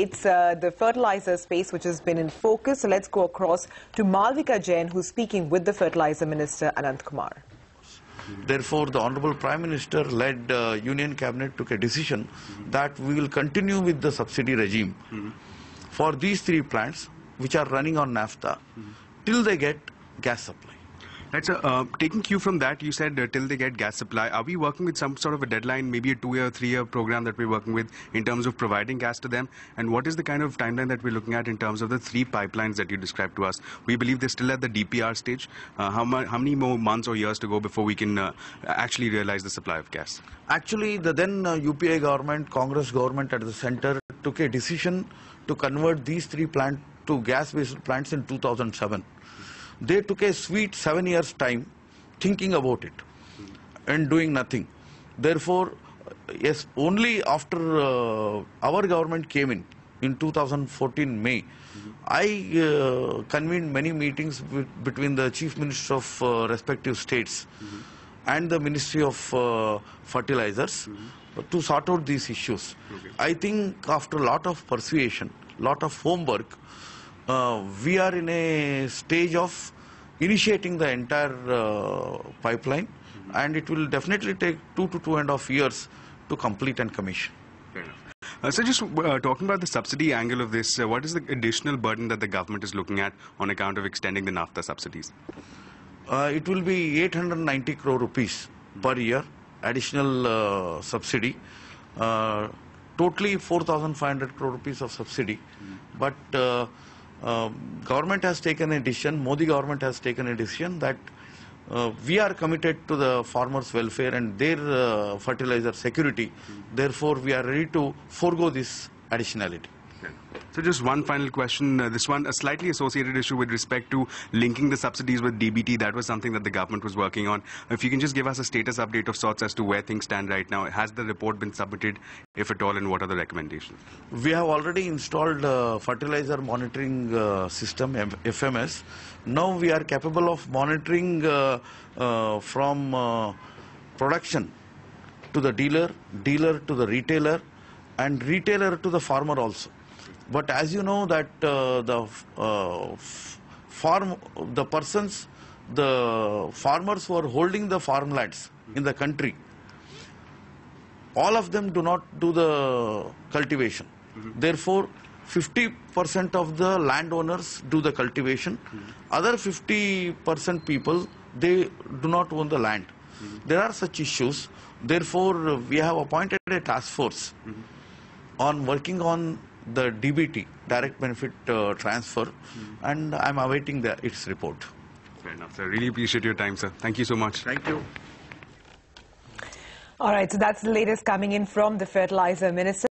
It's uh, the fertilizer space which has been in focus. So let's go across to Malvika Jain, who's speaking with the fertilizer minister, Ananth Kumar. Therefore, the Honorable Prime Minister led uh, Union Cabinet took a decision that we will continue with the subsidy regime for these three plants which are running on naphtha till they get gas supply. Right, so uh, taking cue from that, you said uh, till they get gas supply. Are we working with some sort of a deadline, maybe a two-year, three-year program that we're working with in terms of providing gas to them? And what is the kind of timeline that we're looking at in terms of the three pipelines that you described to us? We believe they're still at the DPR stage. Uh, how, how, many more months or years to go before we can uh, actually realize the supply of gas? Actually, the then uh, UPA government, Congress government at the center took a decision to convert these three plants to gas-based plants in 2007 they took a sweet seven years time thinking about it and doing nothing. Therefore, yes, only after uh, our government came in, in 2014 May, I uh, convened many meetings between the chief minister of uh, respective states and the Ministry of uh, Fertilizers to sort out these issues. Okay. I think after a lot of persuasion, lot of homework, uh, we are in a stage of initiating the entire uh, pipeline and it will definitely take two to two and a half years to complete and commission. Fair Uh, so just uh, talking about the subsidy angle of this, uh, what is the additional burden that the government is looking at on account of extending the naphtha subsidies? Uh, it will be 890 crore rupees per year additional uh, subsidy. Uh, totally 4,500 crore rupees of subsidy. Mm. But uh, government has taken a decision, Modi government has taken a decision that uh, we are committed to the farmers' welfare and their uh, fertilizer security. Therefore, we are ready to forego this additionality. So just one final question. Uh, this one, a slightly associated issue with respect to linking the subsidies with DBT. That was something that the government was working on. If you can just give us a status update of sorts as to where things stand right now. Has the report been submitted, if at all, and what are the recommendations? We have already installed uh, fertilizer monitoring uh, system, FMS. Now we are capable of monitoring uh, uh, from production to the dealer, dealer to the retailer, and retailer to the farmer also. But as you know that uh, the uh, farm, the persons, the farmers who are holding the farmlands in the country, all of them do not do the cultivation. Mm -hmm. Therefore, 50% of the landowners do the cultivation. Mm -hmm. Other 50% people, they do not own the land. Mm -hmm. There are such issues. Therefore, we have appointed a task force on working on the DBT, direct benefit uh, transfer, mm. and I'm awaiting the, its report. Fair enough, sir. Really appreciate your time, sir. Thank you so much. Thank you. All right, so that's the latest coming in from the fertilizer minister.